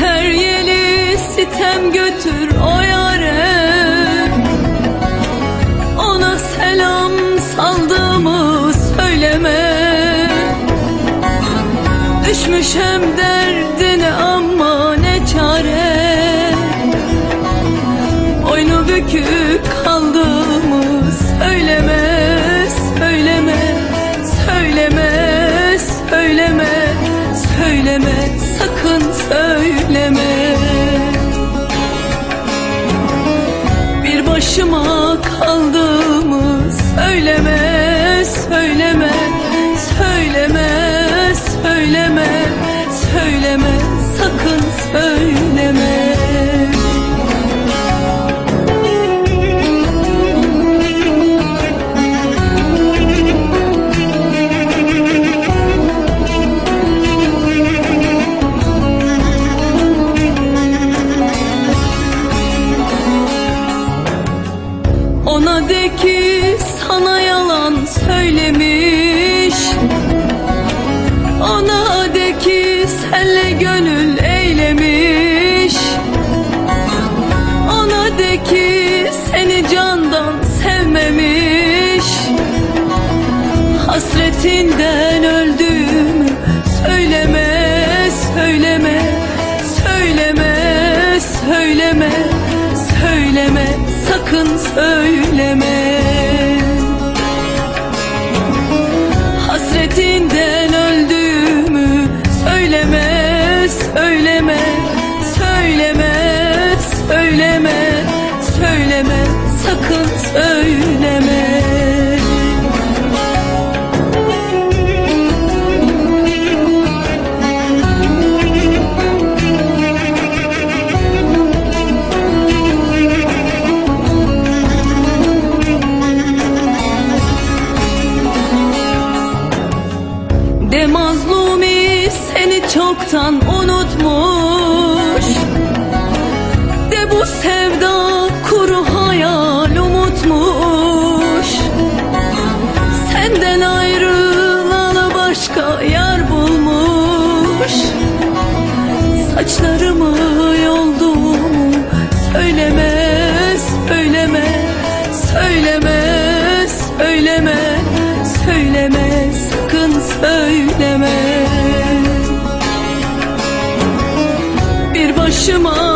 her yeli sitem götür o yare. Ona selam saldığımı söyleme. Düşmüşem derdine ama ne çare. Boynu bükük kaldığımı Söyleme, söyleme, söyleme, söyleme, söyleme sakın söyleme Bir başıma kaldığımı söyleme, söyleme, söyleme, söyleme, söyleme, sakın söyleme. Ona de ki sana yalan söylemiş. Ona de ki senle gönül eylemiş. Ona de ki seni candan sevmemiş. Hasretinden öldüğümü söyleme, söyleme, söyleme, söyleme, söyleme, sakın söyleme. Hasretinden öldüğümü söyleme, söyleme, söyleme, söyleme, söyleme, sakın söyleme. De mazlumi seni çoktan unutmuş. De bu sevda kuru hayal umutmuş. Senden ayrılalı başka yer bulmuş. Saçlarımı yolduğumu söyleme, söyleme. Bir başıma